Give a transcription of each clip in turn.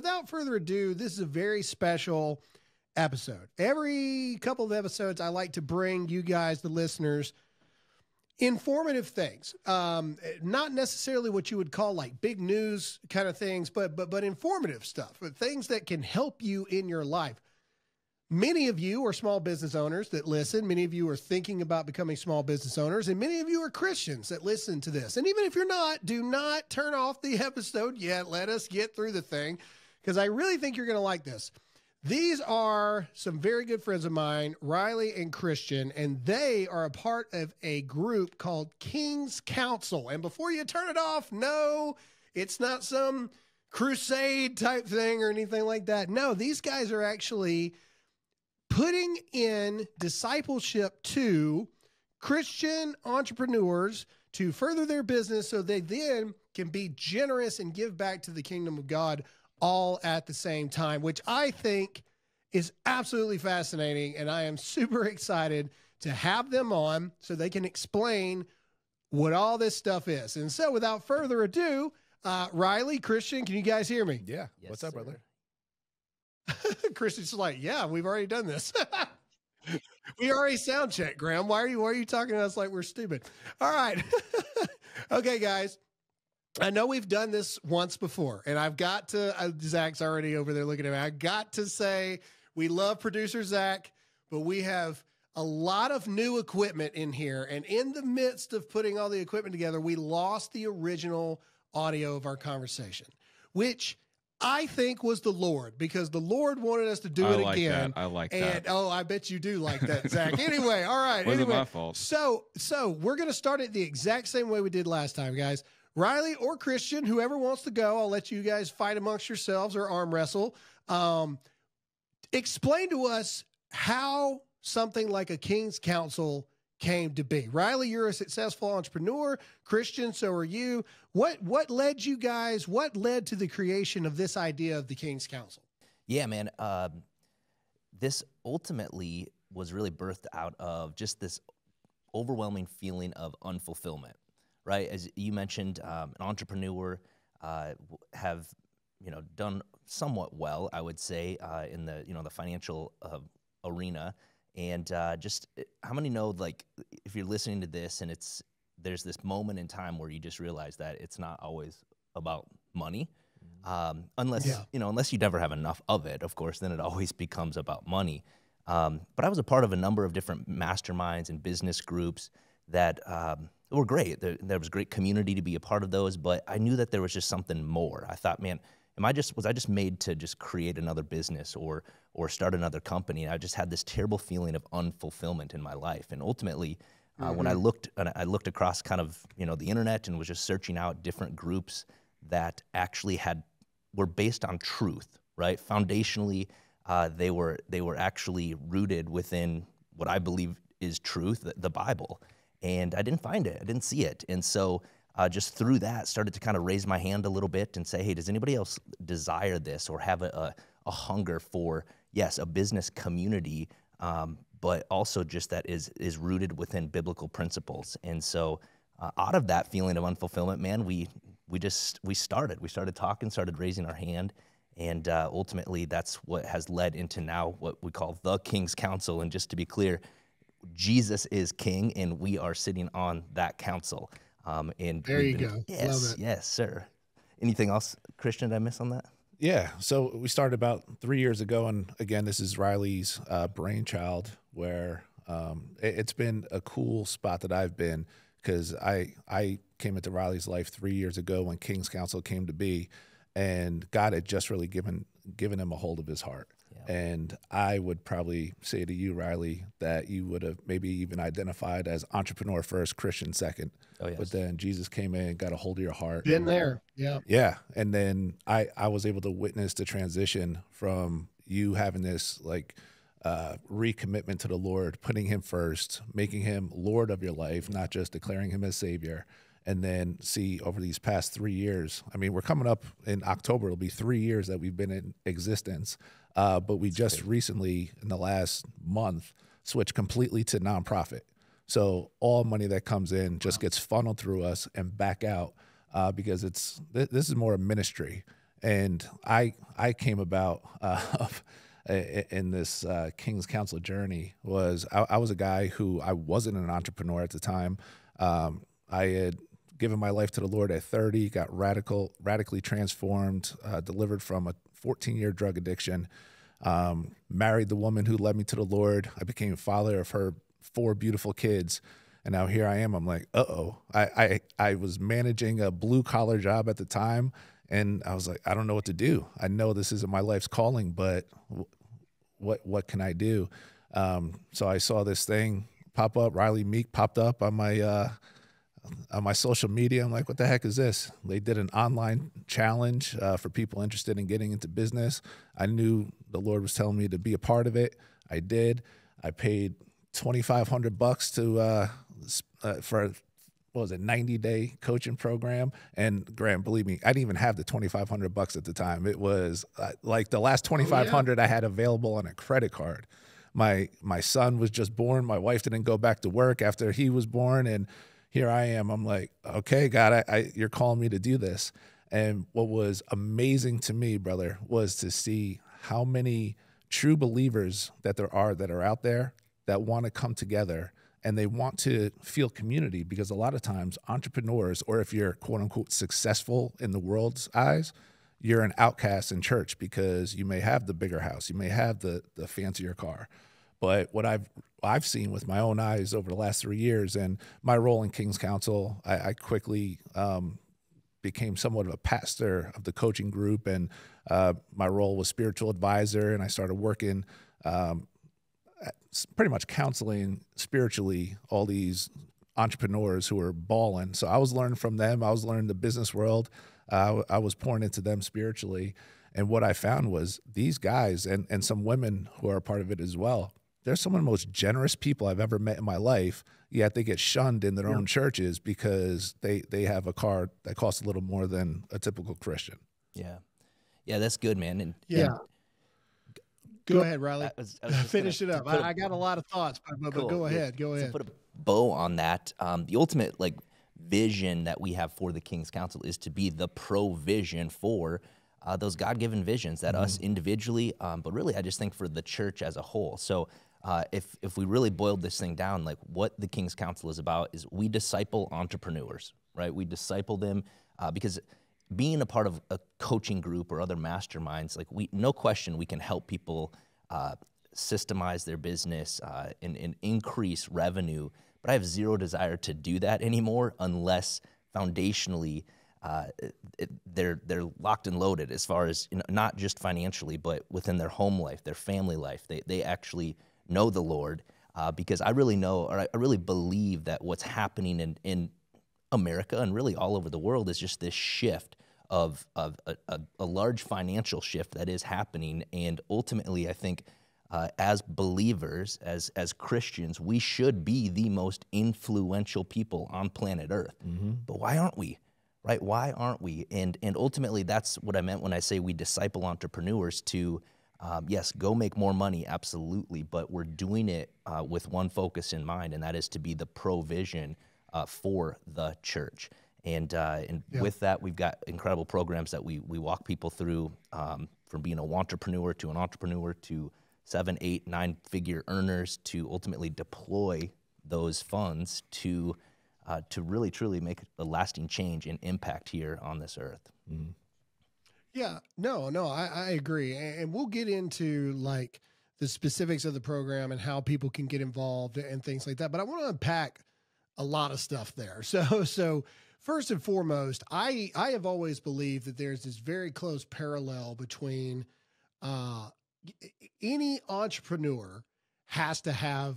without further ado, this is a very special episode. Every couple of episodes, I like to bring you guys, the listeners, informative things. Um, not necessarily what you would call like big news kind of things, but but but informative stuff, but things that can help you in your life. Many of you are small business owners that listen. Many of you are thinking about becoming small business owners, and many of you are Christians that listen to this. And even if you're not, do not turn off the episode yet. Let us get through the thing because I really think you're going to like this. These are some very good friends of mine, Rylee and Christian, and they are a part of a group called King's Council. And before you turn it off, no, it's not some crusade type thing or anything like that. No, these guys are actually putting in discipleship to Christian entrepreneurs to further their business so they then can be generous and give back to the kingdom of God all at the same time, which I think is absolutely fascinating. And I am super excited to have them on so they can explain what all this stuff is. And so, without further ado, uh, Rylee, Christian, can you guys hear me? Yeah. Yes, What's up, sir. brother? Christian's like, yeah, we've already done this. we already sound check, Graham. Why are you why are you talking to us like we're stupid? All right. okay, guys. I know we've done this once before, and I've got to uh, Zach's already over there looking at me. I got to say we love producer Zach, but we have a lot of new equipment in here. And in the midst of putting all the equipment together, we lost the original audio of our conversation, which I think was the Lord because the Lord wanted us to do I it like again. That. I like and, that. oh, I bet you do like that, Zach. anyway, all right. Wasn't anyway, my fault. So, so we're going to start it the exact same way we did last time, guys. Rylee or Christian, whoever wants to go, I'll let you guys fight amongst yourselves or arm wrestle. Um, explain to us how something like a King's Council came to be. Rylee, you're a successful entrepreneur. Christian, so are you. What what led you guys? What led to the creation of this idea of the King's Council? Yeah, man. Um, this ultimately was really birthed out of just this overwhelming feeling of unfulfillment, right? As you mentioned, um, an entrepreneur uh, have you know done somewhat well, I would say, uh, in the you know the financial uh, arena and uh, just eh, how many know, like, if you're listening to this and it's there's this moment in time where you just realize that it's not always about money. Mm-hmm. Um, unless yeah. you know, unless you never have enough of it, of course, then it always becomes about money. Um, but I was a part of a number of different masterminds and business groups that um, were great. There, there was great community to be a part of those, but I knew that there was just something more. I thought, man, am I just was I just made to just create another business or or start another company? And I just had this terrible feeling of unfulfillment in my life. And ultimately, uh, mm-hmm. when I mm-hmm. looked I looked across kind of you know the internet and was just searching out different groups that actually had were based on truth, right? Foundationally, uh, they were they were actually rooted within what I believe is truth, the, the Bible. And I didn't find it. I didn't see it. And so uh, just through that, started to kind of raise my hand a little bit and say, hey, does anybody else desire this or have a, a, a hunger for, yes, a business community, um, but also just that is, is rooted within biblical principles. And so uh, out of that feeling of unfulfillment, man, we, we just, we started. We started talking, started raising our hand. And uh, ultimately, that's what has led into now what we call the King's Council. And just to be clear, Jesus is king, and we are sitting on that council. Um, and there you been, go. Yes, yes, sir. Anything else, Christian? Did I miss on that? Yeah. So we started about three years ago, and again, this is Rylee's uh, brainchild. Where um, it, has been a cool spot that I've been because I I came into Rylee's life three years ago when King's Council came to be, and God had just really given given him a hold of his heart. And I would probably say to you, Rylee, that you would have maybe even identified as entrepreneur first, Christian second. Oh, yes. But then Jesus came in, got a hold of your heart. Been there. Yeah. Yeah. And then I, I was able to witness the transition from you having this like uh, recommitment to the Lord, putting him first, making him Lord of your life, not just declaring him as Savior. And then see over these past three years, I mean, we're coming up in October, it'll be three years that we've been in existence. Uh, but we just recently, in the last month, switched completely to nonprofit. So all money that comes in just gets funneled through us and back out uh, because it's th- this is more a ministry. and I I came about uh, in this uh, King's Council journey was I, I, was a guy who I wasn't an entrepreneur at the time. Um, I had given my life to the Lord at 30, got radical radically transformed, uh, delivered from a 14 year drug addiction. Um, married the woman who led me to the Lord. I became father of her four beautiful kids. And now here I am. I'm like, uh oh. I, I I was managing a blue collar job at the time, and I was like, I don't know what to do. I know this isn't my life's calling, but what what can I do? Um, so I saw this thing pop up. Rylee Meek popped up on my uh, on my social media. I'm like, what the heck is this? They did an online challenge uh, for people interested in getting into business. I knew the Lord was telling me to be a part of it. I did. I paid 2,500 bucks to uh, uh, for what was it 90 day coaching program and graham believe me i didn't even have the 2500 bucks at the time it was uh, like the last 2500 oh, yeah. i had available on a credit card my my son was just born my wife didn't go back to work after he was born and here i am i'm like okay god I, I you're calling me to do this and what was amazing to me brother was to see how many true believers that there are that are out there that want to come together and they want to feel community because a lot of times entrepreneurs, or if you're quote unquote successful in the world's eyes, you're an outcast in church because you may have the bigger house, you may have the the fancier car. But what I've I've seen with my own eyes over the last three years and my role in King's Council, I, I quickly um, became somewhat of a pastor of the coaching group, and uh, my role was spiritual advisor, and I started working um, pretty much counseling spiritually all these entrepreneurs who are balling. So I was learning from them. I was learning the business world. Uh, I was pouring into them spiritually. And what I found was these guys and, and some women who are a part of it as well, they're some of the most generous people I've ever met in my life. Yet they get shunned in their yeah. own churches because they, they have a car that costs a little more than a typical Christian. Yeah. Yeah, that's good, man. And yeah. And Go, go ahead, Rylee. I was, I was Finish it up. I, I got a lot of thoughts, but, cool. but go ahead. Go ahead. put a bow on that. Um, the ultimate like vision that we have for the King's Council is to be the provision for uh, those God-given visions that mm-hmm. us individually, um, but really, I just think for the church as a whole. So. Uh, if if we really boiled this thing down, like what the King's Council is about is we disciple entrepreneurs, right? We disciple them uh, because being a part of a coaching group or other masterminds, like we, no question, we can help people uh, systemize their business uh, and, and, increase revenue. But I have zero desire to do that anymore unless foundationally uh, it, they're they're locked and loaded as far as you know, not just financially, but within their home life, their family life. They they actually know the Lord. Uh, because I really know, or I really believe that what's happening in, in America and really all over the world is just this shift of, of a, a, a large financial shift that is happening. And ultimately, I think uh, as believers, as, as Christians, we should be the most influential people on planet Earth. Mm-hmm. But why aren't we? Right? Why aren't we? And, and ultimately, that's what I meant when I say we disciple entrepreneurs to, um, yes, go make more money, absolutely, but we're doing it uh, with one focus in mind, and that is to be the provision uh, for the church. And uh, and yeah. with that, we've got incredible programs that we we walk people through um, from being a entrepreneur to an entrepreneur to seven, eight, nine figure earners to ultimately deploy those funds to uh, to really truly make a lasting change and impact here on this earth. Mm-hmm. Yeah, no, no, I, I agree, and we'll get into like the specifics of the program and how people can get involved and things like that. But I want to unpack a lot of stuff there. So, so first and foremost, I I have always believed that there's this very close parallel between uh, any entrepreneur has to have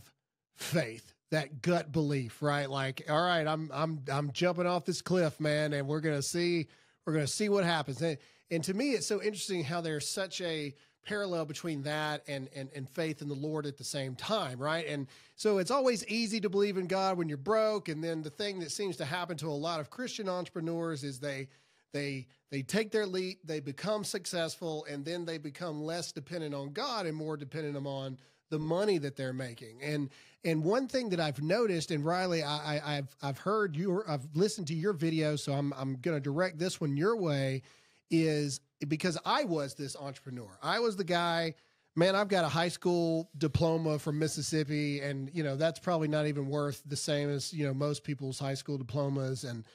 faith, that gut belief, right? Like, all right, I'm I'm I'm jumping off this cliff, man, and we're gonna see we're gonna see what happens. And and to me, it's so interesting how there's such a parallel between that and, and and faith in the Lord at the same time, right? And so it's always easy to believe in God when you're broke. And then the thing that seems to happen to a lot of Christian entrepreneurs is they they they take their leap, they become successful, and then they become less dependent on God and more dependent on the money that they're making. And and one thing that I've noticed, and Rylee, I, I, have I've heard your I've listened to your video, so I'm I'm gonna direct this one your way is because I was this entrepreneur. I was the guy, man, I've got a high school diploma from Mississippi and you know, that's probably not even worth the same as, you know, most people's high school diplomas and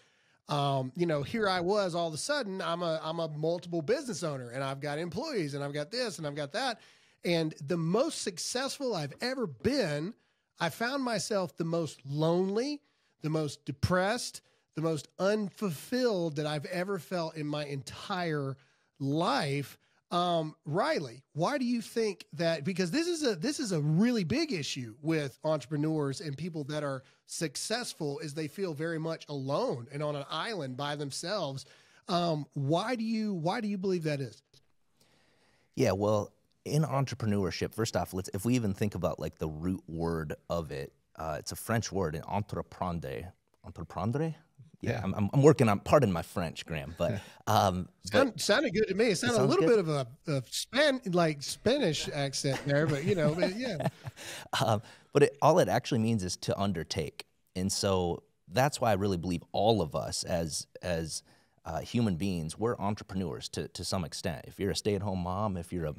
um, you know, here I was all of a sudden I'm a I'm a multiple business owner and I've got employees and I've got this and I've got that. And the most successful I've ever been, I found myself the most lonely, the most depressed, the most unfulfilled that I've ever felt in my entire life. Um, Rylee, why do you think that? Because this is a this is a really big issue with entrepreneurs and people that are successful, is they feel very much alone and on an island by themselves. Um, why do you why do you believe that is? Yeah, well, in entrepreneurship, first off, let's if we even think about like the root word of it, uh, it's a French word, an entreprendre. Entreprendre? Yeah, Yeah. I'm, I'm, I'm working on. Pardon my French, Graham, but um, Sound, sounded good to me. It sounded a little good? bit of a, a span like Spanish accent there, but you know, but yeah. um, but it, all it actually means is to undertake, and so that's why I really believe all of us as as uh, human beings we're entrepreneurs to to some extent. If you're a stay at home mom, if you're a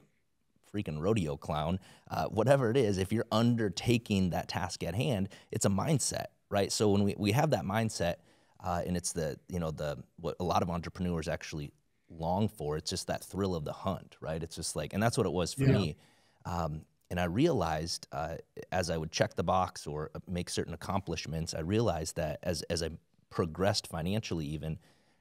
freaking rodeo clown, uh, whatever it is, if you're undertaking that task at hand, it's a mindset, right? So when we, we have that mindset, uh, and it's the you know the what a lot of entrepreneurs actually long for. It's just that thrill of the hunt, right? It's just like, and that's what it was for Yeah. me. Um, and I realized uh, as I would check the box or uh, make certain accomplishments, I realized that as as I progressed financially, even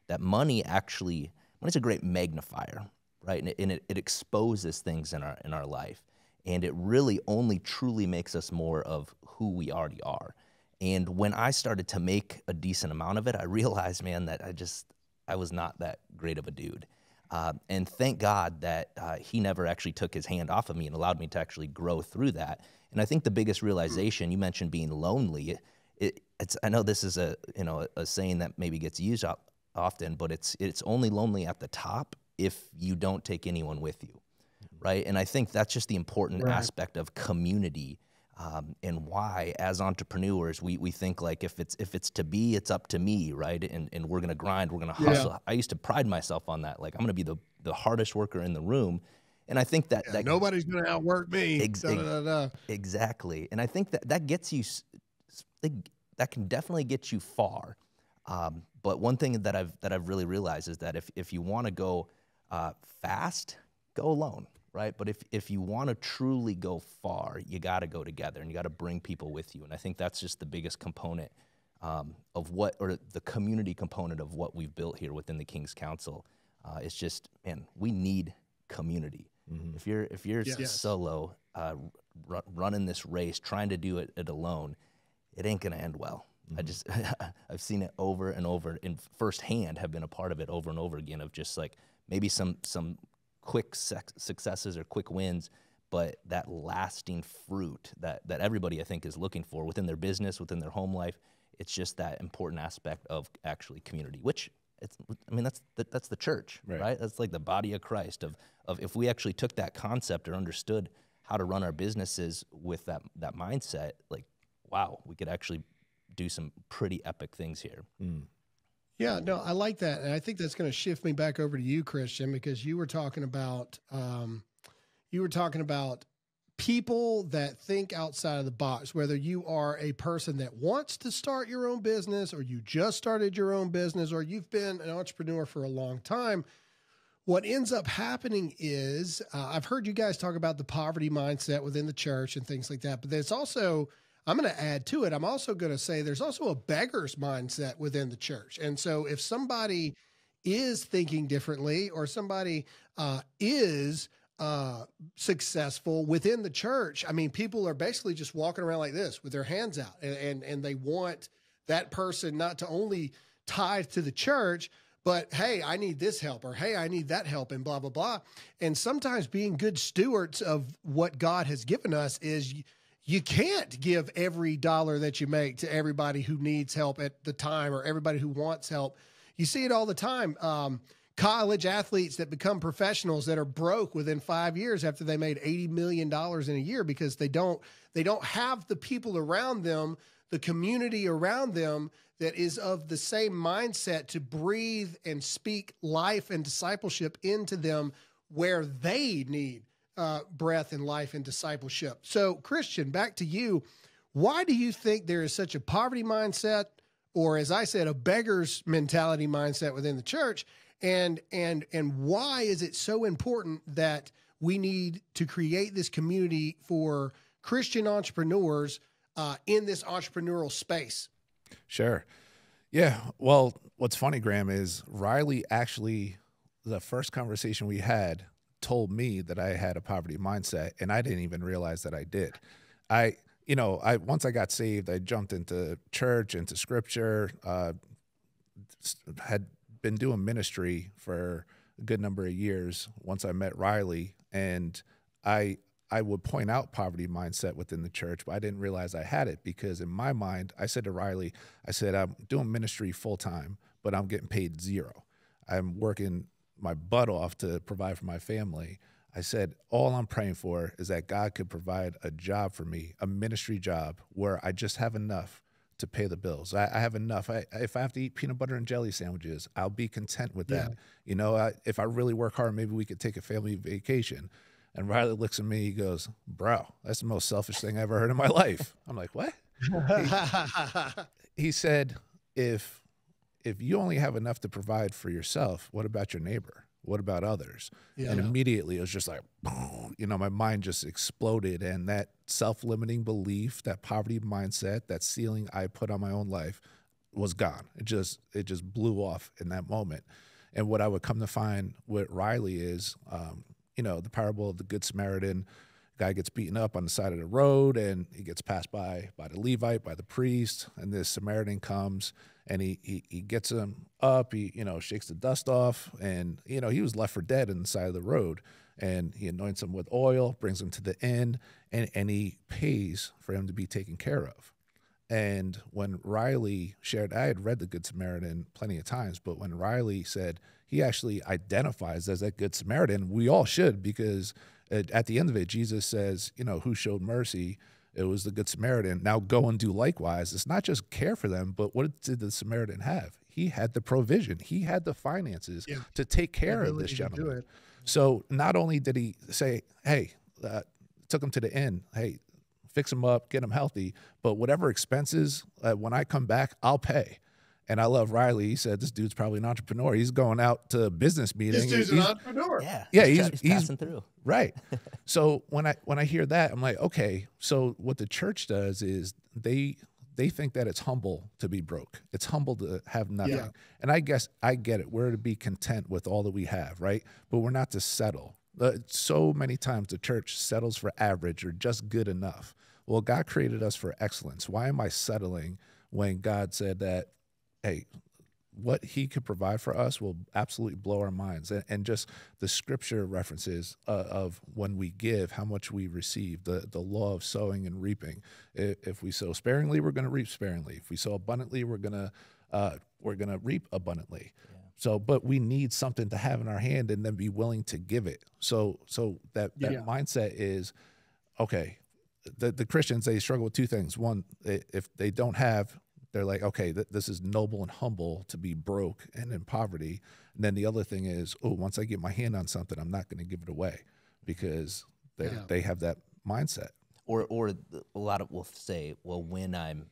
that money actually money's a great magnifier, right? And it, and it, it exposes things in our in our life, and it really only truly makes us more of who we already are. And when I started to make a decent amount of it, I realized, man, that I just I was not that great of a dude. Uh, and thank God that uh, he never actually took his hand off of me and allowed me to actually grow through that. And I think the biggest realization you mentioned being lonely. It, it, it's I know this is a you know a, a saying that maybe gets used often, but it's it's only lonely at the top if you don't take anyone with you, right? And I think that's just the important Right. aspect of community. Um, and why, as entrepreneurs, we, we think like if it's if it's to be, it's up to me, right? And and we're gonna grind, we're gonna Yeah. hustle. I used to pride myself on that. Like I'm gonna be the the hardest worker in the room, and I think that that Nobody's going to outwork me. Ex- Da, da, da. Exactly, and I think that that gets you, s- s- like, that can definitely get you far. Um, but one thing that I've that I've really realized is that if if you want to go uh, fast, go alone, right? But if if you want to truly go far, you got to go together, and you got to bring people with you. And I think that's just the biggest component um, of what, or the community component of what we've built here within the King's Council. Uh, it's just, man, we need community. If you're if you're Yes. solo uh, r- running this race, trying to do it, it alone, it ain't gonna end well. I just I've seen it over and over and firsthand have been a part of it over and over again of just like maybe some some quick successes or quick wins, but that lasting fruit that that everybody I think is looking for within their business, within their home life. It's just that important aspect of actually community, which it's I mean that's the, that's the church, Right. right? That's like the body of Christ of of if we actually took that concept or understood how to run our businesses with that that mindset, like wow, we could actually do some pretty epic things here. Mm. Yeah, no, I like that, and I think that's going to shift me back over to you, Christian, because you were talking about um, you were talking about people that think outside of the box. Whether you are a person that wants to start your own business, or you just started your own business, or you've been an entrepreneur for a long time. What ends up happening is uh, I've heard you guys talk about the poverty mindset within the church and things like that, but there's also I'm going to add to it. I'm also going to say there's also a beggar's mindset within the church. And so if somebody is thinking differently or somebody uh, is uh, successful within the church, I mean, people are basically just walking around like this with their hands out and, and, and they want that person not to only tithe to the church, but hey, I need this help or hey, I need that help and blah, blah, blah. And sometimes being good stewards of what God has given us is you can't give every dollar that you make to everybody who needs help at the time or everybody who wants help. You see it all the time. Um, college athletes that become professionals that are broke within five years after they made eighty million dollars in a year because they don't they don't have the people around them the community around them that is of the same mindset to breathe and speak life and discipleship into them where they need uh, breath and life and discipleship. So, Christian, back to you. Why do you think there is such a poverty mindset, or as I said, a beggar's mentality mindset within the church? And and and why is it so important that we need to create this community for Christian entrepreneurs uh, in this entrepreneurial space? Sure. Yeah. Well, what's funny, Graham, is Rylee actually, the first conversation we had told me that I had a poverty mindset, and I didn't even realize that I did. I, you know, I once I got saved, I jumped into church, into scripture, uh, had been doing ministry for a good number of years once I met Rylee, and I I would point out poverty mindset within the church, but I didn't realize I had it because in my mind, I said to Rylee, I said, I'm doing ministry full time, but I'm getting paid zero. I'm working my butt off to provide for my family. I said, all I'm praying for is that God could provide a job for me, a ministry job where I just have enough to pay the bills. I, I have enough. I, if I have to eat peanut butter and jelly sandwiches, I'll be content with that. You know, I, if I really work hard, maybe we could take a family vacation. And Rylee looks at me, he goes, Bro, that's the most selfish thing I ever heard in my life. I'm like, What? he said, If if you only have enough to provide for yourself, what about your neighbor? What about others? Yeah. And immediately it was just like, you know, my mind just exploded. And that self limiting belief, that poverty mindset, that ceiling I put on my own life was gone. It just, it just blew off in that moment. And what I would come to find with Rylee is, um, you know, the parable of the Good Samaritan guy gets beaten up on the side of the road and he gets passed by by the Levite, by the priest, and this Samaritan comes and he, he he gets him up, he you know shakes the dust off, and you know he was left for dead on the side of the road, and he anoints him with oil, brings him to the inn, and and he pays for him to be taken care of. And when Rylee shared, I had read the Good Samaritan plenty of times, but when Rylee said he actually identifies as that Good Samaritan, we all should because at the end of it, Jesus says, you know, who showed mercy it was the Good Samaritan. Now go and do likewise. It's not just care for them, but what did the Samaritan have? He had the provision, he had the finances Yeah. to take care of this gentleman. So not only did he say, hey, uh, took him to the inn, hey, fix him up, get him healthy, but whatever expenses, uh, when I come back, I'll pay. And I love Rylee. He said, this dude's probably an entrepreneur. He's going out to business meetings. This dude's an entrepreneur. Yeah. Yeah, he's, he's- he's, he's- passing through. Right. so when I when I hear that, I'm like, okay. So what the church does is they they think that it's humble to be broke. It's humble to have nothing. Yeah. And I guess I get it. We're to be content with all that we have, right? But we're not to settle. Uh, so many times the church settles for average or just good enough. Well, God created us for excellence. Why am I settling when God said that, hey, what he could provide for us will absolutely blow our minds. And, and just the scripture references uh, of when we give how much we receive the, the law of sowing and reaping. If, if we sow sparingly we're going to reap sparingly. If we sow abundantly we're going to uh, we're going to reap abundantly. So but we need something to have in our hand and then be willing to give it. So so that that Yeah. mindset is okay the, the christians they struggle with two things. One if they don't have they're like okay th- this is noble and humble to be broke and in poverty and then the other thing is oh once i get my hand on something i'm not going to give it away because they Yeah. they have that mindset Or, or a lot of will say, well, when I'm,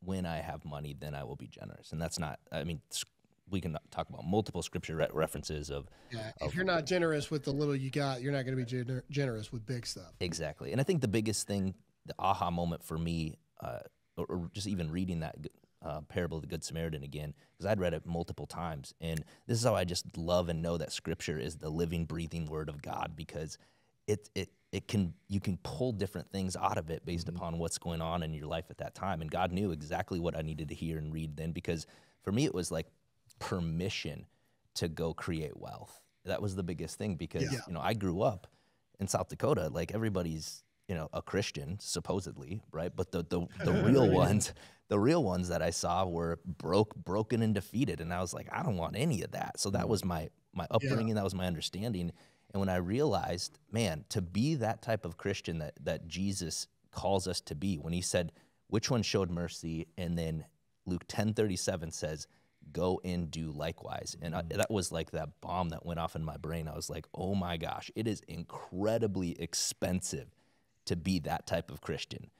when I have money, then I will be generous, and that's not. I mean, we can talk about multiple scripture re- references of Yeah. If you're not generous with the little you got, you're not going to be gener- generous with big stuff. Exactly. And I think the biggest thing, the aha moment for me, uh, or, or just even reading that uh, parable of the Good Samaritan again, because I'd read it multiple times. And this is how I just love and know that scripture is the living, breathing word of God because it, it, it can, you can pull different things out of it based upon what's going on in your life at that time. And God knew exactly what I needed to hear and read then because for me, it was like permission to go create wealth. That was the biggest thing because, Yeah. you know, I grew up in South Dakota, like everybody's, you know, a Christian supposedly, right? But the the, the real ones, the real ones that I saw were broke, broken and defeated, and I was like, I don't want any of that. So that was my my upbringing, that was my understanding. And when I realized, man, to be that type of Christian that that Jesus calls us to be, when he said, which one showed mercy, and then Luke ten thirty seven says, "Go and do likewise." And I, mm. that was like that bomb that went off in my brain. I was like, "Oh my gosh, it is incredibly expensive to be that type of Christian."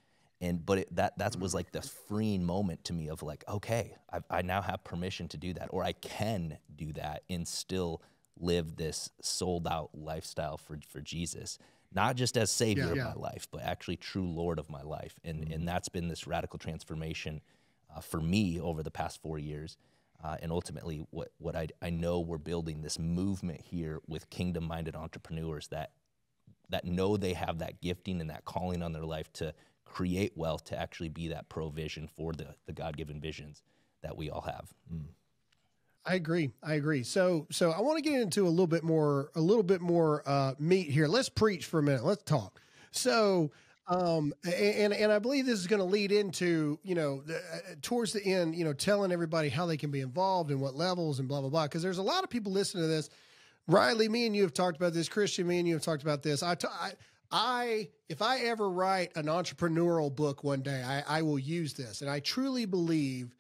And but it, that that was like the freeing moment to me of like, okay, I, I now have permission to do that, or I can do that and still live this sold out lifestyle for for Jesus not just as savior Yeah, yeah. of my life, but actually true Lord of my life. And and that's been this radical transformation uh, for me over the past four years. Uh, and ultimately, what what I I know we're building this movement here with kingdom minded entrepreneurs that that know they have that gifting and that calling on their life to create wealth to actually be that provision for the the God given visions that we all have. I agree. I agree. So so I want to get into a little bit more a little bit more uh, meat here. Let's preach for a minute. Let's talk. So um and and I believe this is going to lead into you know the, uh, towards the end you know telling everybody how they can be involved and what levels and blah blah blah because there's a lot of people listening to this. Rylee, me and you have talked about this. Christian, me and you have talked about this. I, t- I, I if I ever write an entrepreneurial book one day, I, I will use this, and I truly believe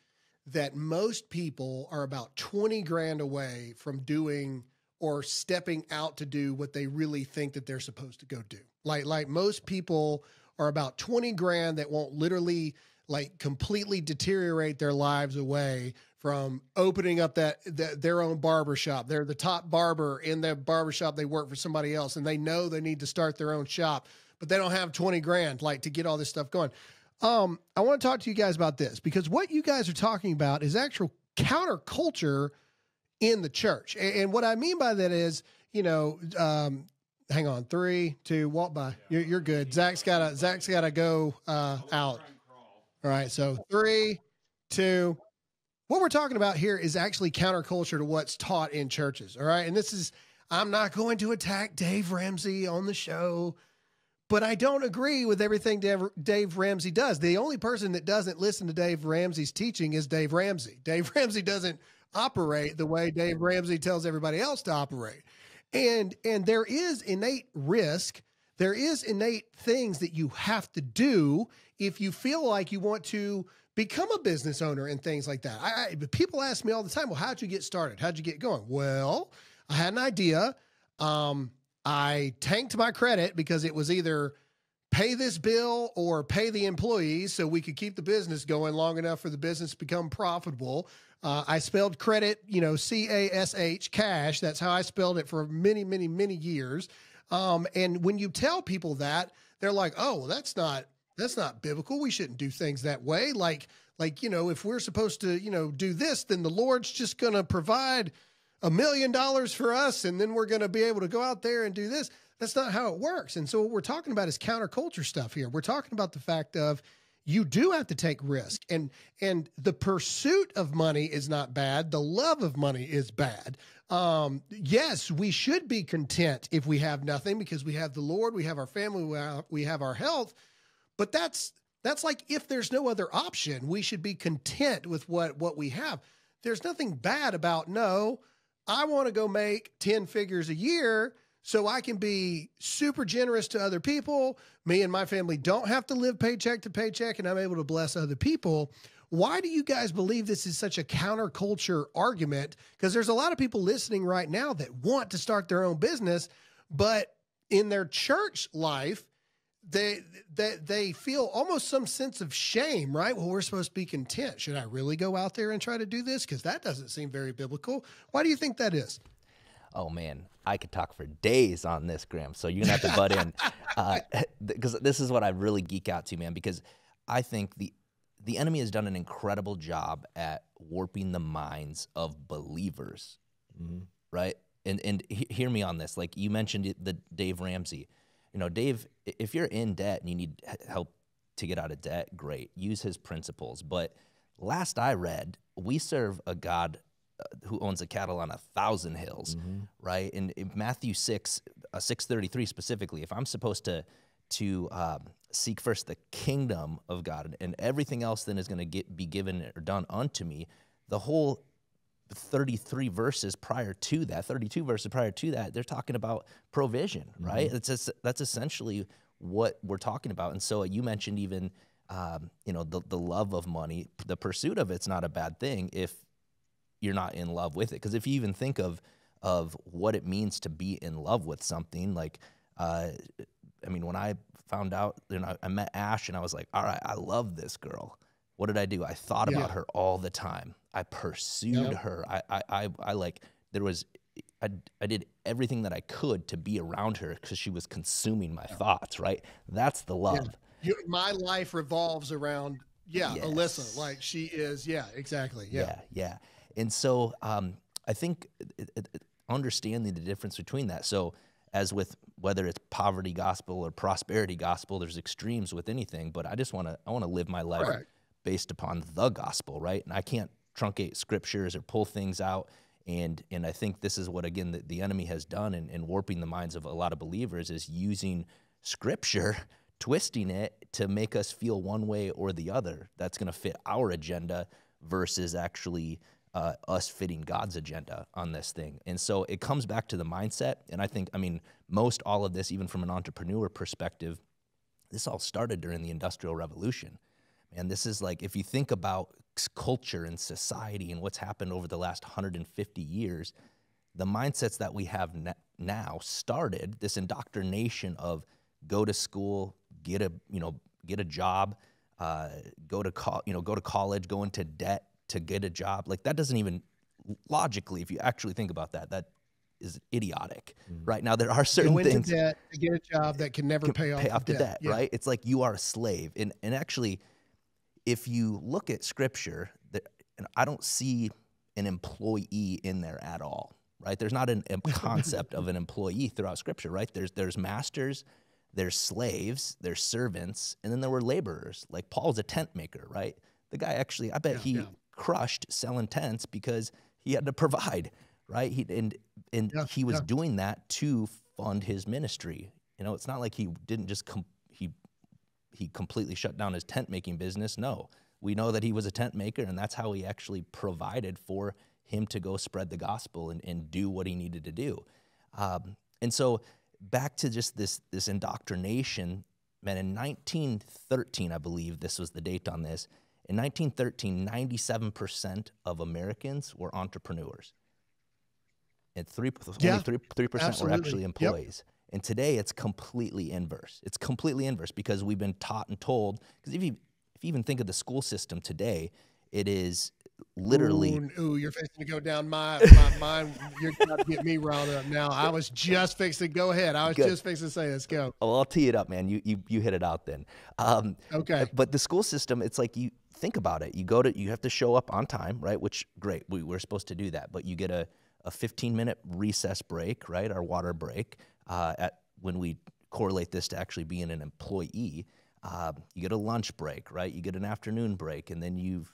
that most people are about 20 grand away from doing or stepping out to do what they really think that they're supposed to go do. Like like most people are about 20 grand that won't literally like completely deteriorate their lives away from opening up that, that their own barber shop. They're the top barber in the barber shop. They work for somebody else and they know they need to start their own shop, but they don't have 20 grand like to get all this stuff going. Um, I want to talk to you guys about this because what you guys are talking about is actual counterculture in the church. And, and what I mean by that is, you know, um, hang on, three, two, walk by. You're, you're good. Zach's got to Zach's got to go uh, out. All right, so three, two. What we're talking about here is actually counterculture to what's taught in churches. All right, and this is I'm not going to attack Dave Ramsey on the show but I don't agree with everything Dave, Dave Ramsey does. The only person that doesn't listen to Dave Ramsey's teaching is Dave Ramsey. Dave Ramsey doesn't operate the way Dave Ramsey tells everybody else to operate. And and there is innate risk. There is innate things that you have to do if you feel like you want to become a business owner and things like that. I, I people ask me all the time, "Well, how'd you get started? How'd you get going?" Well, I had an idea. Um, I tanked my credit because it was either pay this bill or pay the employees so we could keep the business going long enough for the business to become profitable. Uh, I spelled credit, you know, C A S H, cash. That's how I spelled it for many, many, many years. Um, and when you tell people that, they're like, "Oh, well, that's not that's not biblical. We shouldn't do things that way." Like, like you know, if we're supposed to, you know, do this, then the Lord's just going to provide a million dollars for us and then we're going to be able to go out there and do this. That's not how it works. And so what we're talking about is counterculture stuff here. We're talking about the fact of you do have to take risk and and the pursuit of money is not bad. The love of money is bad. Um, yes, we should be content if we have nothing because we have the Lord, we have our family, we have, we have our health. But that's that's like if there's no other option, we should be content with what what we have. There's nothing bad about no. I want to go make 10 figures a year so I can be super generous to other people. Me and my family don't have to live paycheck to paycheck and I'm able to bless other people. Why do you guys believe this is such a counterculture argument? Because there's a lot of people listening right now that want to start their own business, but in their church life, they they they feel almost some sense of shame, right? Well, we're supposed to be content. Should I really go out there and try to do this? Because that doesn't seem very biblical. Why do you think that is? Oh man, I could talk for days on this, Graham. So you're gonna have to butt in, uh, because this is what I really geek out to, man. Because I think the the enemy has done an incredible job at warping the minds of believers, mm-hmm. right? And and he- hear me on this. Like you mentioned the Dave Ramsey. You know, Dave, if you're in debt and you need help to get out of debt, great. Use his principles. But last I read, we serve a God uh, who owns a cattle on a thousand hills, right? And in Matthew six, uh, six thirty three specifically, if I'm supposed to to um, seek first the kingdom of God, and everything else then is going to be given or done unto me, the whole 33 verses prior to that 32 verses prior to that they're talking about provision right it's just, that's essentially what we're talking about and so you mentioned even um, you know, the the love of money, the pursuit of it's not a bad thing if you're not in love with it. Because if you even think of of what it means to be in love with something, like, uh, I mean, when I found out, you know, I met Ash and I was like, all right, I love this girl. What did I do? I thought Yeah. about her all the time. I pursued Yep. her. I, I, I, I like, there was, I, I did everything that I could to be around her because she was consuming my thoughts, right? That's the love. You, my life revolves around yeah, Yes. Alyssa. Like she is. Yeah, exactly. Yeah. yeah, yeah. And so um, I think it, it, understanding the difference between that. So as with whether it's poverty gospel or prosperity gospel, there's extremes with anything. But I just want to I want to live my life based upon the gospel, right? And I can't truncate scriptures or pull things out. And and I think this is what again the, the enemy has done in, in warping the minds of a lot of believers is using scripture, twisting it to make us feel one way or the other. That's going to fit our agenda versus actually uh, us fitting God's agenda on this thing. And so it comes back to the mindset. And I think, I mean, most all of this, even from an entrepreneur perspective, this all started during the Industrial Revolution. And this is like, if you think about culture and society and what's happened over the last 150 years, the mindsets that we have now started this indoctrination of go to school, get a you know get a job, uh, go to co- you know go to college, go into debt to get a job. Like that doesn't even logically, if you actually think about that, that is idiotic. Right now, there are certain Go into things debt to get a job that can never can pay off, pay the off the debt, Yeah. right? It's like you are a slave. And and actually, if you look at scripture, and I don't see an employee in there at all, right? There's not an, a concept of an employee throughout scripture, right? There's there's masters, there's slaves, there's servants, and then there were laborers. Like Paul's a tent maker, right? The guy actually, I bet Yeah, he yeah. crushed selling tents because he had to provide, right? He and and Yeah, he was doing that to fund his ministry. You know, it's not like he didn't just com- he completely shut down his tent making business. No, we know that he was a tent maker, and that's how he actually provided for him to go spread the gospel and, and do what he needed to do. Um, and so, back to just this this indoctrination, man. In 1913, I believe this was the date on this. In 1913, 97% of Americans were entrepreneurs. And three, Yeah, only three, three percent were absolutely. actually Yep. And today it's completely inverse. It's completely inverse because we've been taught and told. Because if you if you even think of the school system today, it is literally Ooh, ooh, you're fixing to go down my my mind. You're trying to get me riled up now. I was just fixing. To go ahead. I was Good. just fixing to say, let's go. Oh, I'll tee it up, man. You you you hit it out then. Um, Okay. But the school system, it's like you think about it. You go to you have to show up on time, right? Which great, we we're supposed to do that. But you get a a 15 minute recess break, right? Our water break. Uh, at when we correlate this to actually being an employee, um, you get a lunch break, right? You get an afternoon break, and then you've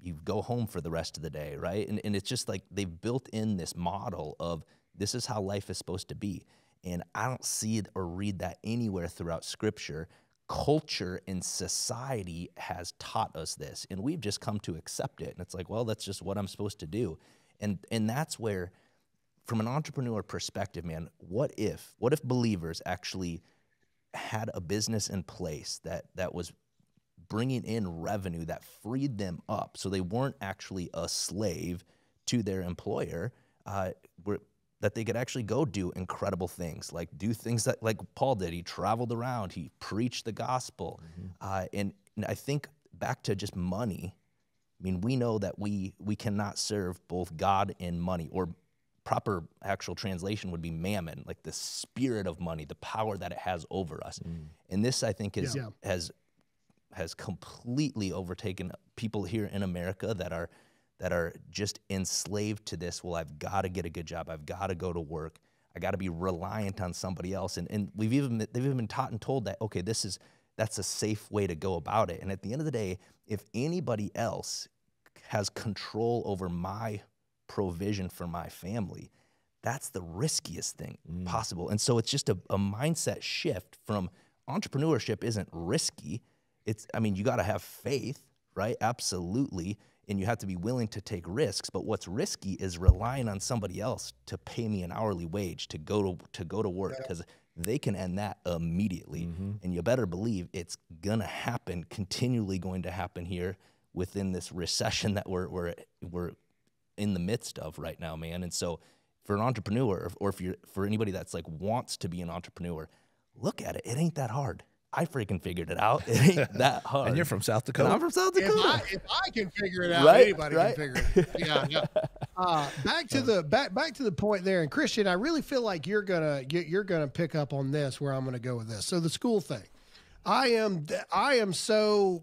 you go home for the rest of the day, right? And, and it's just like they've built in this model of this is how life is supposed to be. And I don't see or read that anywhere throughout scripture. Culture and society has taught us this, and we've just come to accept it. And it's like, well, that's just what I'm supposed to do. And and that's where, from an entrepreneur perspective, man, what if what if believers actually had a business in place that that was bringing in revenue that freed them up so they weren't actually a slave to their employer uh, were, that they could actually go do incredible things like do things that like paul did. He traveled around. He preached the gospel. Uh, and, and i think back to just money i mean we know that we we cannot serve both god and money or proper actual translation would be mammon like the spirit of money the power that it has over us mm. and this i think is Yeah. has has completely overtaken people here in America that are that are just enslaved to this. Well, I've got to get a good job. I've got to go to work. I got to be reliant on somebody else. And and we've even they've even been taught and told that okay, this is that's a safe way to go about it. And at the end of the day, if anybody else has control over my provision for my family, that's the riskiest thing mm. possible. And so it's just a, a mindset shift from entrepreneurship isn't risky. It's, I mean, you got to have faith, right? Absolutely. And you have to be willing to take risks. But what's risky is relying on somebody else to pay me an hourly wage to go to, to go to work because they can end that immediately. Mm-hmm. And you better believe it's gonna happen, continually going to happen here within this recession that we're we're we're in the midst of right now, man. And so for an entrepreneur or if you're for anybody that's like wants to be an entrepreneur, look at it. It ain't that hard. I freaking figured it out. It ain't that hard. And you're from South And Dakota. I'm from South If Dakota. I, if I can figure it out, Right, anybody right. can figure it. out. Yeah, yeah. Uh, back to the back back to the point there, and Christian, I really feel like you're gonna you- you're gonna pick up on this where I'm gonna go with this. So the school thing, I am I am so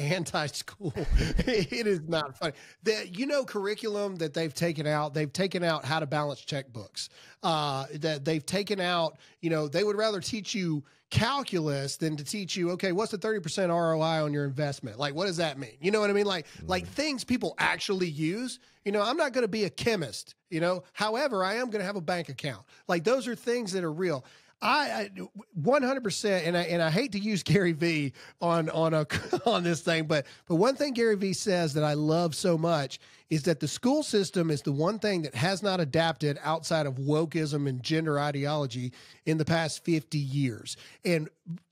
anti-school. it is not funny. That you know curriculum that they've taken out. They've taken out how to balance checkbooks. Uh, that they've taken out. You know they would rather teach you calculus than to teach you okay what's the 30% roi on your investment like what does that mean you know what i mean like like things people actually use you know i'm not going to be a chemist you know however i am going to have a bank account like those are things that are real I, I 100% and I and I hate to use Gary V on on a on this thing but but one thing Gary V says that I love so much is that the school system is the one thing that has not adapted outside of wokeism and gender ideology in the past 50 years. And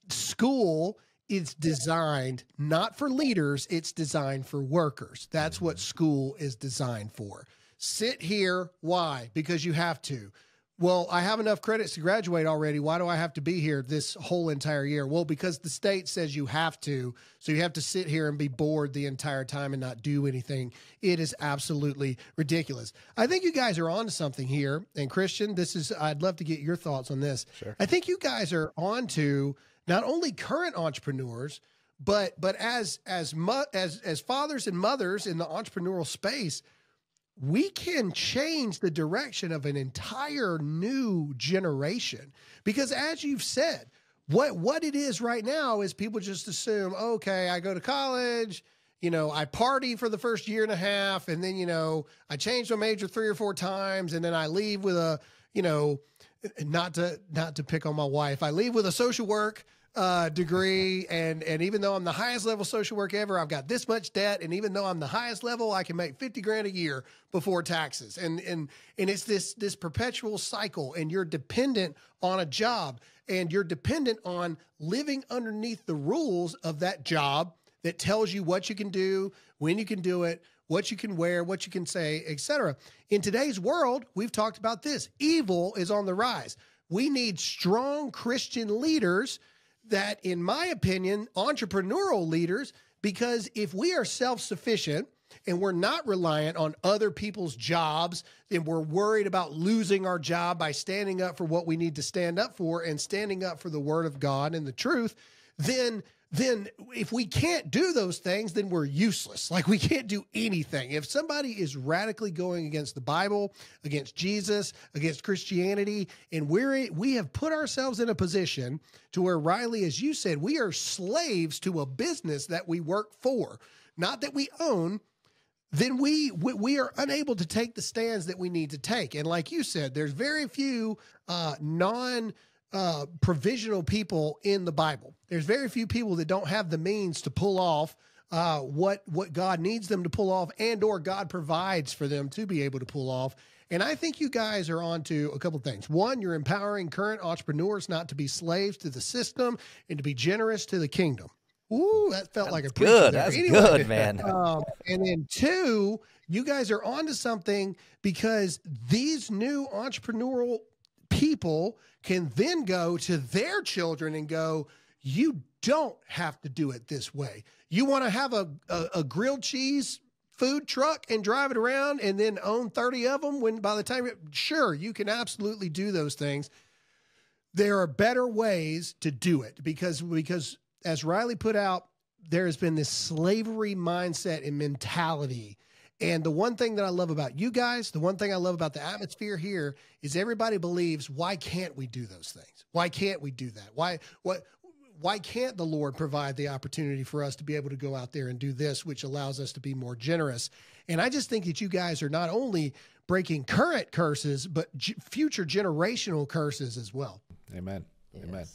school is designed not for leaders, it's designed for workers. That's what school is designed for. Sit here. Why? Because you have to. Well, I have enough credits to graduate already. Why do I have to be here this whole entire year? Well, because the state says you have to. So you have to sit here and be bored the entire time and not do anything. It is absolutely ridiculous. I think you guys are onto something here. And Christian, this is I'd love to get your thoughts on this. Sure. I think you guys are onto not only current entrepreneurs, but but as as mu- as as fathers and mothers in the entrepreneurial space, we can change the direction of an entire new generation. Because as you've said what what it is right now is people just assume okay i go to college you know i party for the first year and a half and then you know i change my major three or four times and then i leave with a you know not to not to pick on my wife i leave with a social work uh, degree and and even though I'm the highest level social work ever, I've got this much debt, and even though I'm the highest level, I can make fifty grand a year before taxes, and and and it's this this perpetual cycle, and you're dependent on a job, and you're dependent on living underneath the rules of that job that tells you what you can do, when you can do it, what you can wear, what you can say, etc. In today's world, we've talked about this. Evil is on the rise. We need strong Christian leaders that, in my opinion, entrepreneurial leaders, because if we are self sufficient and we're not reliant on other people's jobs and we're worried about losing our job by standing up for what we need to stand up for and standing up for the word of God and the truth, then then if we can't do those things then we're useless like we can't do anything if somebody is radically going against the bible against jesus against christianity and we're we have put ourselves in a position to where Rylee as you said we are slaves to a business that we work for not that we own then we, we are unable to take the stands that we need to take. And like you said, there's very few uh, non uh, provisional people in the Bible. There's very few people that don't have the means to pull off uh, what what God needs them to pull off, and or God provides for them to be able to pull off. And I think you guys are on to a couple things. One, you're empowering current entrepreneurs not to be slaves to the system and to be generous to the kingdom. Ooh, that felt like a preacher Good. there. That's Anyway, good, man. um, and then two, you guys are onto something because these new entrepreneurial people can then go to their children and go, you don't have to do it this way. You want to have a, a, a grilled cheese food truck and drive it around and then own 30 of them when by the time sure you can absolutely do those things there are better ways to do it because because as Rylee put out, there has been this slavery mindset and mentality. And the one thing that I love about you guys, the one thing I love about the atmosphere here is everybody believes, why can't we do those things? Why can't we do that? Why what why can't the Lord provide the opportunity for us to be able to go out there and do this, which allows us to be more generous? And I just think that you guys are not only breaking current curses, but g- future generational curses as well. Amen. Amen.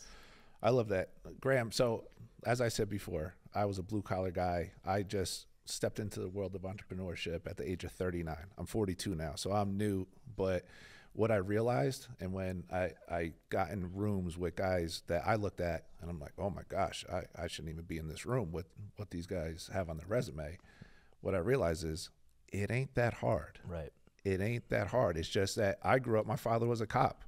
I love that. Graham, so as I said before, I was a blue collar guy. I just stepped into the world of entrepreneurship at the age of 39. I'm 42 now, so I'm new, but what I realized, and when I, I got in rooms with guys that I looked at, and I'm like, oh my gosh, I, I shouldn't even be in this room with what these guys have on their resume. What I realized is it ain't that hard. Right. It ain't that hard. It's just that I grew up, my father was a cop.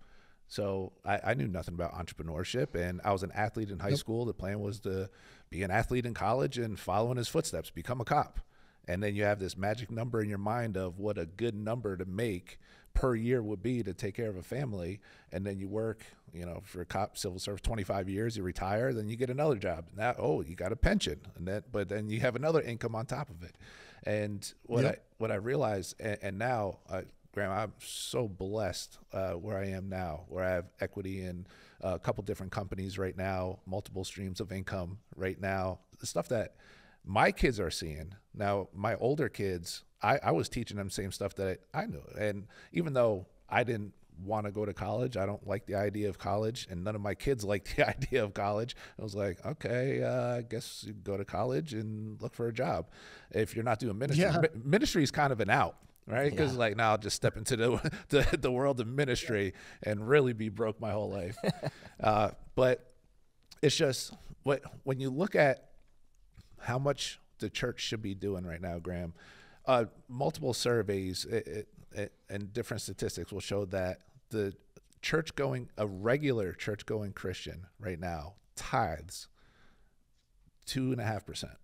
So I, I knew nothing about entrepreneurship, and I was an athlete in high yep. school. The plan was to be an athlete in college and follow in his footsteps, become a cop. And then you have this magic number in your mind of what a good number to make per year would be to take care of a family. And then you work, you know, for a cop, civil service, 25 years, you retire, then you get another job. Now, oh, you got a pension, and that, but then you have another income on top of it. And what yep. I what I realized, and, and now, uh, Graham, I'm so blessed uh, where I am now, where I have equity in a couple different companies right now, multiple streams of income right now. The stuff that my kids are seeing now, my older kids, I, I was teaching them same stuff that I, I knew, and even though I didn't want to go to college. I don't like the idea of college, and none of my kids like the idea of college. I was like, okay, uh, I guess you go to college and look for a job. If you're not doing ministry, yeah. ministry is kind of an out right? Because yeah. like now I'll just step into the, the, the world of ministry and really be broke my whole life. uh, but it's just what when you look at how much the church should be doing right now, Graham. Uh, multiple surveys it, it, it, and different statistics will show that the church going, a regular church going Christian right now tithes two and a half percent,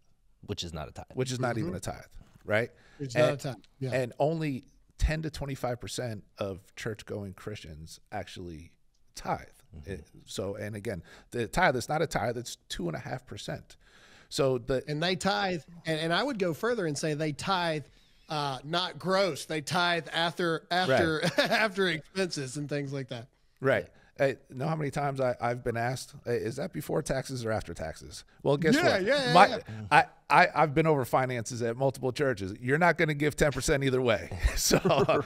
which is not a tithe, which is not mm-hmm. even a tithe right? It's and, not a time. Yeah. And only 10 to 25% of church going Christians actually tithe. Mm-hmm. It, so, and again, the tithe is not a tithe, it's two and a half percent. So the and they tithe, and, and I would go further and say they tithe uh, not gross. They tithe after after right. after expenses and things like that. Right. Hey, know how many times I, have been asked, hey, is that before taxes or after taxes? Well, guess yeah, what? Yeah, My, yeah. I, I, I've been over finances at multiple churches. You're not going to give 10% either way. So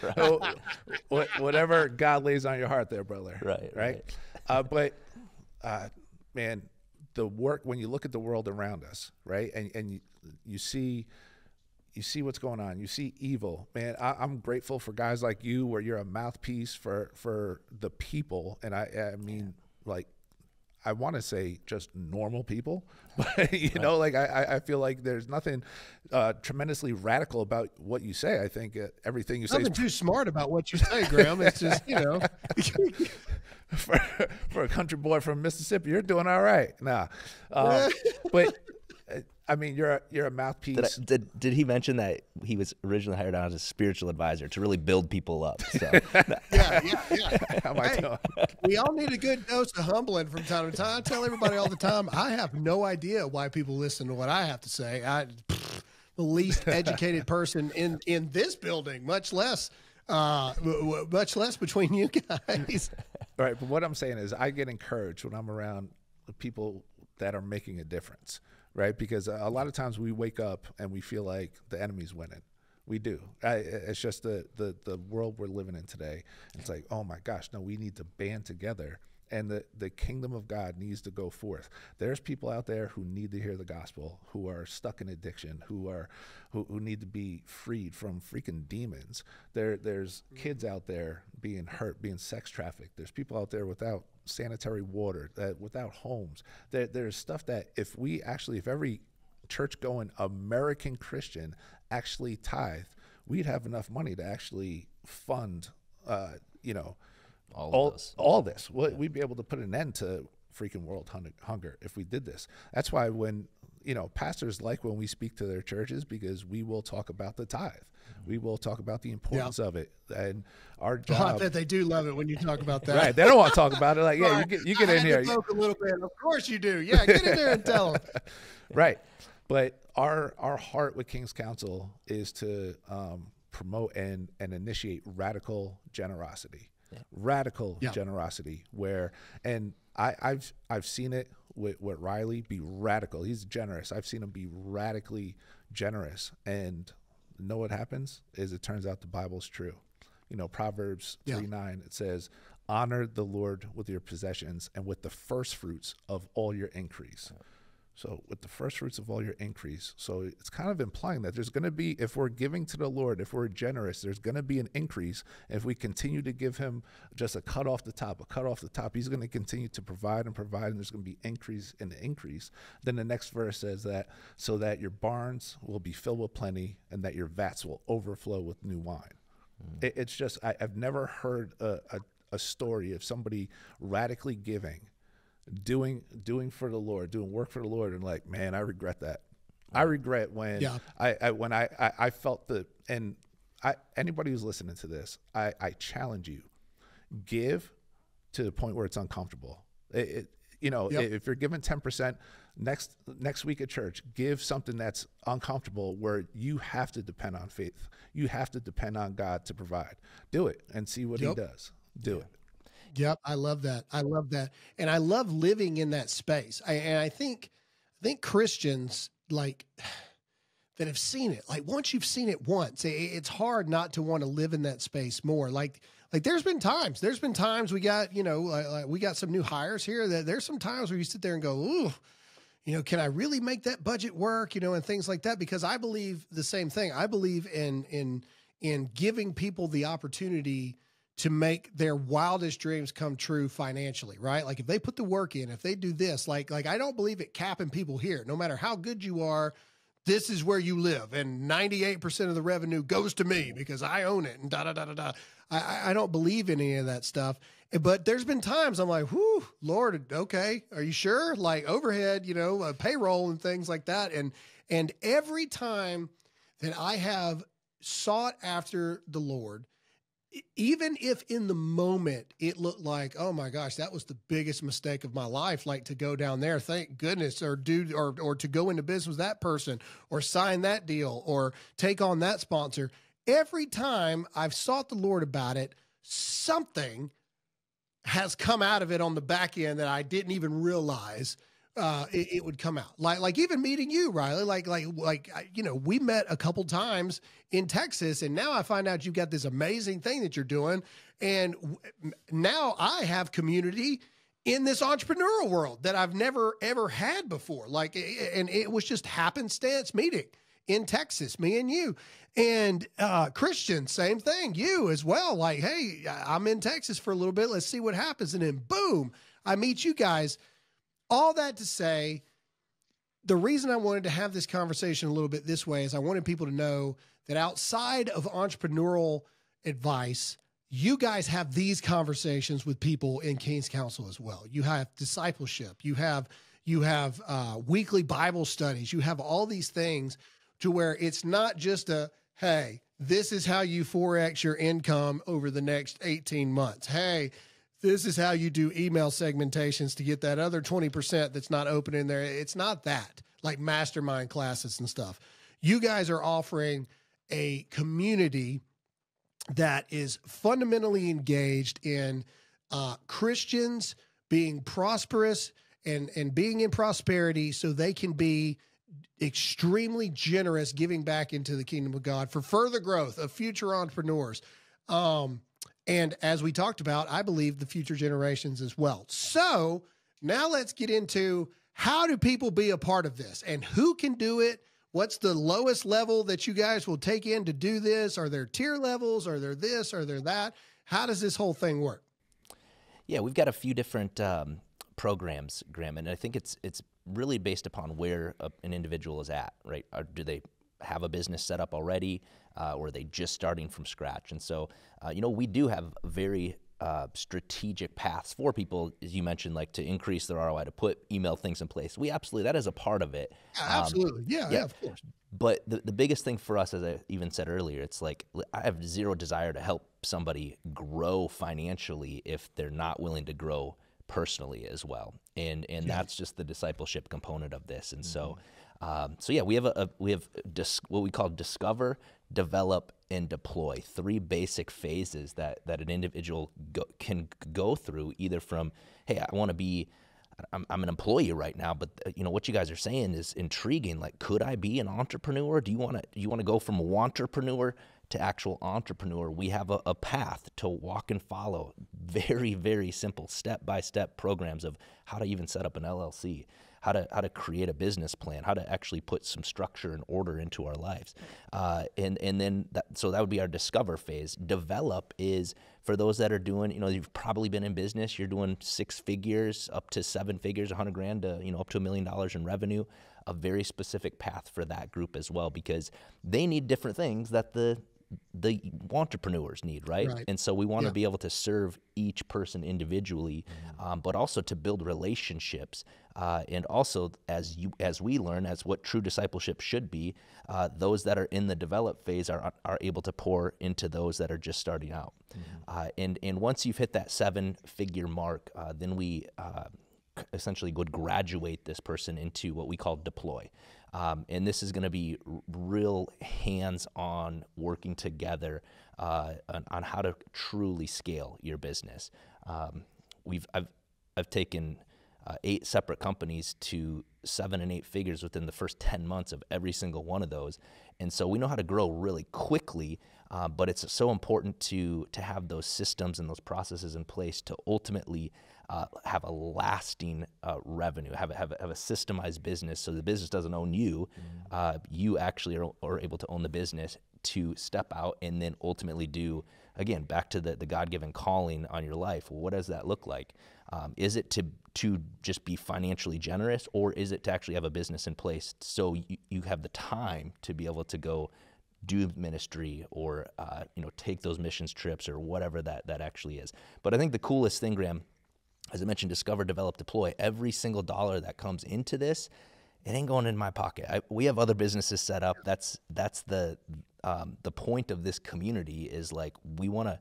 right. whatever God lays on your heart there, brother. Right. Right. right. Uh, but, uh, man, the work, when you look at the world around us, right, and, and you, you see – you see what's going on. You see evil, man. I, am grateful for guys like you, where you're a mouthpiece for for the people, and I I mean yeah. like. I want to say just normal people, but you right. know, like I, I feel like there's nothing uh, tremendously radical about what you say. I think uh, everything you say is too smart about what you say, Graham. It's just you know, for, for a country boy from Mississippi, you're doing all right. Nah, um, but I mean, you're a, you're a mouthpiece. Did, I, did, did he mention that he was originally hired on as a spiritual advisor to really build people up? So. yeah, yeah, yeah. How am I hey, doing? we all need a good dose of humbling from time to time. I tell everybody all the time, I have no idea why people listen to what I have to say. I, pff, the least educated person in in this building, much less uh, much less between you guys. Right, but what I'm saying is, I get encouraged when I'm around people that are making a difference right? Because a lot of times we wake up and we feel like the enemy's winning. We do. I, it's just the, the the world we're living in today. It's like, oh my gosh, no, we need to band together and the, the kingdom of God needs to go forth. There's people out there who need to hear the gospel, who are stuck in addiction, who are who, who need to be freed from freaking demons. There there's kids out there being hurt, being sex trafficked. There's people out there without sanitary water, that without homes. There, there's stuff that if we actually if every church going American Christian actually tithe, we'd have enough money to actually fund uh, you know all, all this. All this. We'd be able to put an end to freaking world hunger if we did this. That's why when you know pastors like when we speak to their churches because we will talk about the tithe. We will talk about the importance yeah. of it and our job. I bet they do love it when you talk about that. right? They don't want to talk about it. Like, yeah, right. you get you get I in here. a little bit. Of course you do. Yeah, get in there and tell them. right, but our our heart with King's Council is to um, promote and and initiate radical generosity yeah. radical yeah. generosity where and I, have I've seen it with, with Rylee be radical. He's generous. I've seen him be radically generous. And know what happens is it turns out the Bible's true. You know, Proverbs yeah. 3 9, it says, Honor the Lord with your possessions and with the first fruits of all your increase. So, with the first fruits of all your increase. So, it's kind of implying that there's going to be, if we're giving to the Lord, if we're generous, there's going to be an increase. If we continue to give Him just a cut off the top, a cut off the top, He's going to continue to provide and provide, and there's going to be increase and increase. Then the next verse says that, so that your barns will be filled with plenty, and that your vats will overflow with new wine. Mm. It, it's just, I, have never heard a, a, a story of somebody radically giving doing doing for the Lord, doing work for the Lord, and like, man, I regret that. I regret when yeah. I, I when I, I, I felt the and I anybody who's listening to this, I, I challenge you, give to the point where it's uncomfortable. It, it you know, yep. if you're given ten percent next next week at church, give something that's uncomfortable where you have to depend on faith. You have to depend on God to provide. Do it and see what yep. He does. Do it. Yep, I love that. I love that, and I love living in that space. I, and I think, I think Christians like that have seen it. Like once you've seen it once, it, it's hard not to want to live in that space more. Like, like there's been times, there's been times we got, you know, like, like we got some new hires here. That there's some times where you sit there and go, ooh, you know, can I really make that budget work? You know, and things like that. Because I believe the same thing. I believe in in in giving people the opportunity to make their wildest dreams come true financially, right? Like if they put the work in, if they do this, like like I don't believe it capping people here. No matter how good you are, this is where you live, and 98% of the revenue goes to me because I own it, and da da da da da. I, I don't believe in any of that stuff. But there's been times I'm like, whoo, Lord, okay, are you sure? Like overhead, you know, uh, payroll and things like that. And and every time that I have sought after the Lord, even if in the moment it looked like, oh my gosh, that was the biggest mistake of my life, like to go down there, thank goodness, or do or or to go into business with that person, or sign that deal, or take on that sponsor. Every time I've sought the Lord about it, something has come out of it on the back end that I didn't even realize uh, it, it, would come out. Like like even meeting you, Rylee. Like like like you know, we met a couple times in Texas, and now I find out you've got this amazing thing that you're doing, and w- now I have community in this entrepreneurial world that I've never ever had before. Like, and it was just happenstance meeting in Texas, me and you. And uh, Christian, same thing, you as well. Like, hey, I'm in Texas for a little bit. Let's see what happens. And then boom, I meet you guys all that to say, the reason I wanted to have this conversation a little bit this way is I wanted people to know that outside of entrepreneurial advice, you guys have these conversations with people in King's Council as well. You have discipleship, you have you have uh, weekly Bible studies, you have all these things to where it's not just a hey, this is how you forex your income over the next 18 months. Hey, this is how you do email segmentations to get that other 20% that's not open in there. It's not that like mastermind classes and stuff. You guys are offering a community that is fundamentally engaged in uh, Christians being prosperous and, and being in prosperity so they can be extremely generous giving back into the kingdom of God for further growth of future entrepreneurs. Um, and as we talked about, I believe the future generations as well. So now let's get into how do people be a part of this and who can do it? What's the lowest level that you guys will take in to do this? Are there tier levels? Are there this? Are there that? How does this whole thing work? Yeah, we've got a few different um, programs, Graham, and I think it's it's really based upon where a, an individual is at, right? Or do they have a business set up already, uh, or are they just starting from scratch? And so, uh, you know, we do have very uh, strategic paths for people, as you mentioned, like to increase their ROI, to put email things in place. We absolutely that is a part of it. Yeah, absolutely, um, yeah, yeah, of course. But the, the biggest thing for us, as I even said earlier, it's like I have zero desire to help somebody grow financially if they're not willing to grow personally as well. And and yeah. that's just the discipleship component of this. And mm-hmm. so um, so yeah, we have a, a we have dis- what we call discover, develop, and deploy. Three basic phases that that an individual go, can go through, either from hey, I want to be I'm, I'm, an employee right now, but uh, you know what you guys are saying is intriguing. Like, could I be an entrepreneur? Do you want to you want to go from entrepreneur to actual entrepreneur? We have a, a, path to walk and follow. very, very simple step by step programs of how to even set up an LLC, how to how to create a business plan, how to actually put some structure and order into our lives, uh, and and then that, so that would be our discover phase. Develop is for those that are doing, you know, you've probably been in business, you're doing six figures up to seven figures, a hundred grand to you know up to a million dollars in revenue. A very specific path for that group as well because they need different things that the the entrepreneurs need, right? Right. And so we want to Yeah. be able to serve each person individually, um, but also to build relationships. Uh, and also, as you as we learn, as what true discipleship should be, uh, those that are in the develop phase are are able to pour into those that are just starting out. Uh, and and once you've hit that seven figure mark, uh, then we uh, essentially would graduate this person into what we call deploy. Um, and this is going to be real hands on working together uh, on, on how to truly scale your business. Um, we've, I've, I've taken uh, eight separate companies to seven and eight figures within the first 10 months of every single one of those. And so we know how to grow really quickly, uh, but it's so important to, to have those systems and those processes in place to ultimately uh, have a lasting uh, revenue, have a, have, a, have a systemized business so the business doesn't own you. Uh, you actually are, are able to own the business to step out and then ultimately do, again, back to the, the God given calling on your life. What does that look like? Um, is it to, to just be financially generous or is it to actually have a business in place so you, you have the time to be able to go do ministry or uh, you know take those missions trips or whatever that that actually is. But I think the coolest thing, Graham, as I mentioned, discover, develop, deploy. Every single dollar that comes into this, it ain't going in my pocket. I, we have other businesses set up. That's that's the um, the point of this community is like we want to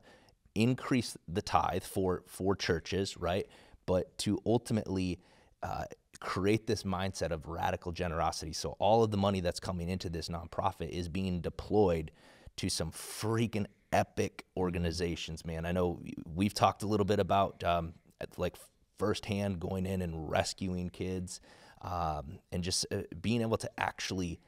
increase the tithe for for churches, right? But to ultimately uh, create this mindset of radical generosity. So all of the money that's coming into this nonprofit is being deployed to some freaking epic organizations, man. I know we've talked a little bit about um, like firsthand going in and rescuing kids um, and just uh, being able to actually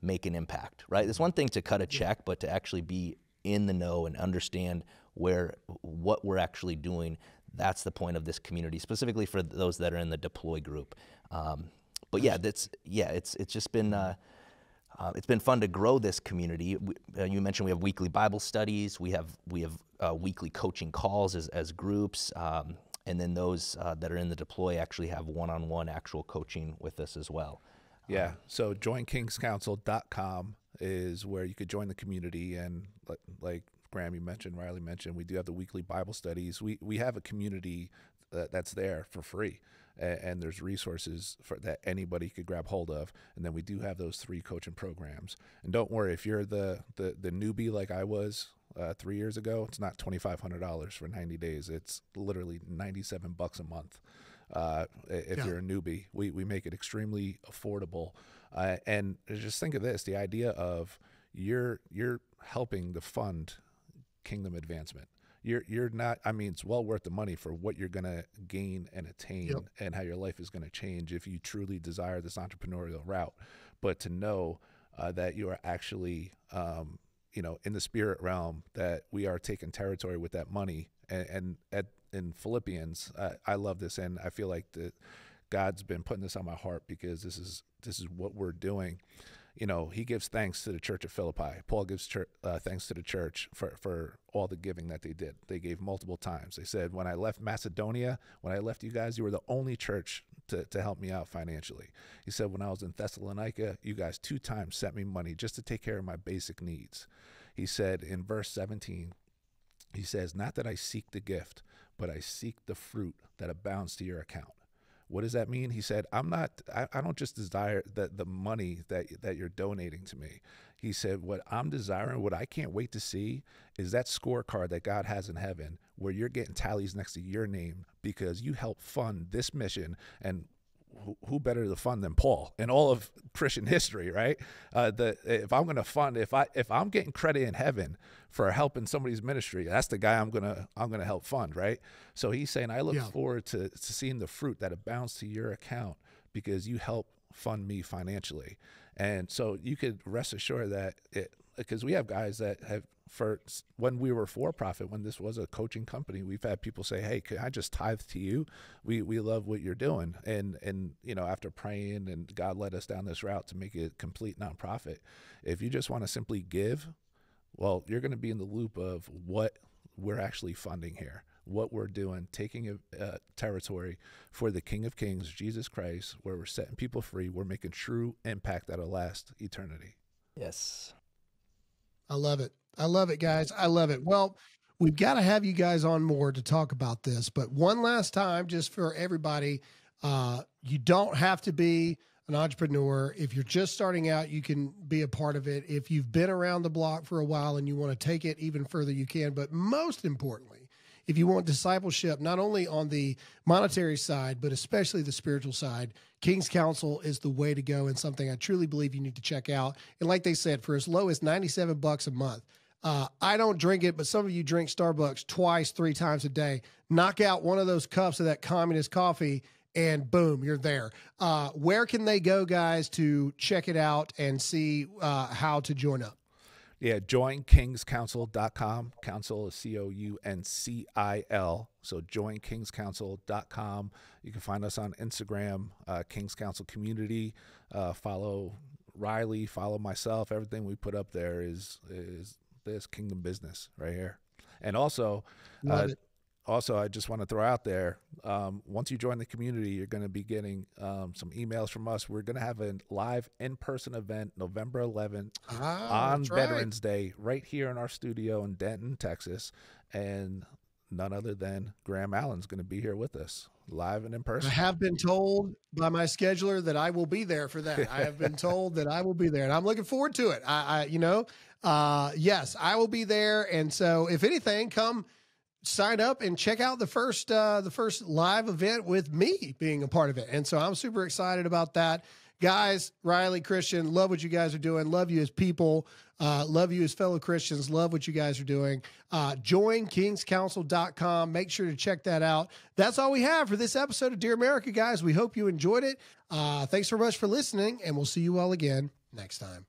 make an impact, right? It's one thing to cut a check, but to actually be in the know and understand where what we're actually doing. That's the point of this community, specifically for those that are in the deploy group. Um, but yeah, that's yeah, it's it's just been. Uh, uh, it's been fun to grow this community. We, uh, you mentioned we have weekly Bible studies. We have we have uh, weekly coaching calls as, as groups, um, and then those uh, that are in the deploy actually have one-on-one actual coaching with us as well. Yeah. So joinkingscouncil.com is where you could join the community. And like, like Graham, you mentioned, Riley mentioned, we do have the weekly Bible studies. We, we have a community that, that's there for free. And, and there's resources for that anybody could grab hold of. And then we do have those three coaching programs. And don't worry, if you're the, the, the newbie like I was uh, three years ago, it's not $2,500 for 90 days. It's literally 97 bucks a month uh, if Yeah. you're a newbie. We, we make it extremely affordable. Uh, and just think of this: the idea of you're you're helping to fund kingdom advancement. You're you're not. I mean, it's well worth the money for what you're going to gain and attain, Yep. and how your life is going to change if you truly desire this entrepreneurial route. But to know uh, that you are actually um, you know, in the spirit realm, that we are taking territory with that money. And, and at in Philippians, uh, I love this, and I feel like that God's been putting this on my heart because this is this is what we're doing. You know, He gives thanks to the church of Philippi. Paul gives church, uh, thanks to the church for for all the giving that they did. They gave multiple times. They said, "When I left Macedonia, when I left you guys, you were the only church to, to help me out financially." He said, "When I was in Thessalonica, you guys two times sent me money just to take care of my basic needs." He said in verse 17, he says, Not that I seek the gift, but I seek the fruit that abounds to your account. What does that mean? He said, I'm not, I, I don't just desire the, the money that, that you're donating to me. He said, What I'm desiring, what I can't wait to see is that scorecard that God has in heaven where you're getting tallies next to your name because you help fund this mission and who, who better to fund than Paul in all of Christian history, right? Uh, the if I'm going to fund, if I if I'm getting credit in heaven for helping somebody's ministry, that's the guy I'm gonna I'm gonna help fund, right? So he's saying, I look Yeah. forward to, to seeing the fruit that abounds to your account because you help fund me financially, and so you could rest assured that it because we have guys that have for when we were for profit, when this was a coaching company, we've had people say, "Hey, can I just tithe to you? We we love what you're doing." And and you know, after praying and God led us down this route to make it a complete nonprofit. If you just want to simply give, well, you're going to be in the loop of what we're actually funding here, what we're doing, taking a, a uh, territory for the King of Kings, Jesus Christ, where we're setting people free, we're making true impact that'll last eternity. Yes. I love it. I love it, guys. I love it. Well, we've got to have you guys on more to talk about this. But one last time, just for everybody, uh, you don't have to be an entrepreneur. If you're just starting out, you can be a part of it. If you've been around the block for a while and you want to take it even further, you can. But most importantly, if you want discipleship, not only on the monetary side, but especially the spiritual side, King's Council is the way to go and something I truly believe you need to check out. And like they said, for as low as 97 bucks a month, uh, I don't drink it, but some of you drink Starbucks twice, three times a day. Knock out one of those cups of that communist coffee, and boom, you're there. Uh, where can they go, guys, to check it out and see uh, how to join up? Yeah, joinkingscouncil.com. Council is C O U N C I L. So joinkingscouncil.com. You can find us on Instagram, uh, Kings Council Community. Uh, follow Rylee, follow myself. Everything we put up there is is this kingdom business right here. And also, uh, also, I just want to throw out there um, once you join the community, you're going to be getting um, some emails from us. We're going to have a live in person event November 11th ah, on Veterans right. Day right here in our studio in Denton, Texas. And none other than Graham Allen's going to be here with us live and in person. I have been told by my scheduler that I will be there for that. I have been told that I will be there, and I'm looking forward to it. I, I you know, uh, yes, I will be there. And so, if anything, come sign up and check out the first uh, the first live event with me being a part of it. And so I'm super excited about that. Guys, Rylee, Christian, love what you guys are doing. Love you as people. Uh, love you as fellow Christians. Love what you guys are doing. Uh, join kingscouncil.com. Make sure to check that out. That's all we have for this episode of Dear America, guys. We hope you enjoyed it. Uh, thanks so much for listening, and we'll see you all again next time.